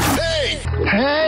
Hey! Hey!